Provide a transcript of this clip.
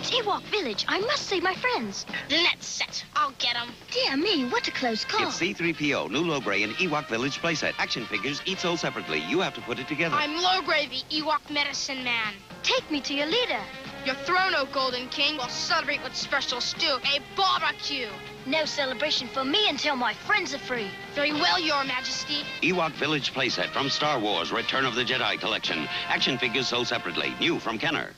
It's Ewok Village. I must save my friends. Let's set. I'll get them. Dear me, what a close call. It's C-3PO, new Logray and Ewok Village playset. Action figures, each sold separately. You have to put it together. I'm Logray, the Ewok medicine man. Take me to your leader. Your throne, O Golden King, will celebrate with special stew, a barbecue. No celebration for me until my friends are free. Very well, Your Majesty. Ewok Village playset from Star Wars Return of the Jedi collection. Action figures sold separately. New from Kenner.